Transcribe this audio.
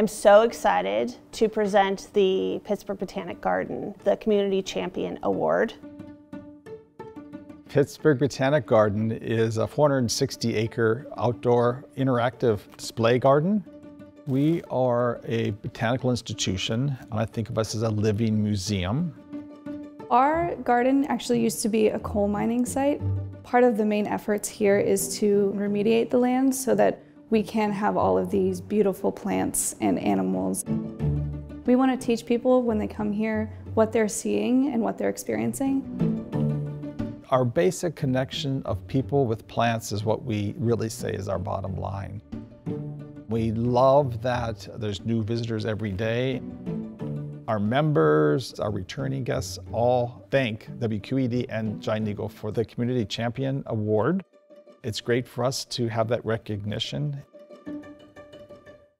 I'm so excited to present the Pittsburgh Botanic Garden, the Community Champion Award. Pittsburgh Botanic Garden is a 460 acre outdoor interactive display garden. We are a botanical institution, and I think of us as a living museum. Our garden actually used to be a coal mining site. Part of the main efforts here is to remediate the land so that we can have all of these beautiful plants and animals. We want to teach people when they come here what they're seeing and what they're experiencing. Our basic connection of people with plants is what we really say is our bottom line. We love that there's new visitors every day. Our members, our returning guests all thank WQED and Giant Eagle for the Community Champion Award. It's great for us to have that recognition.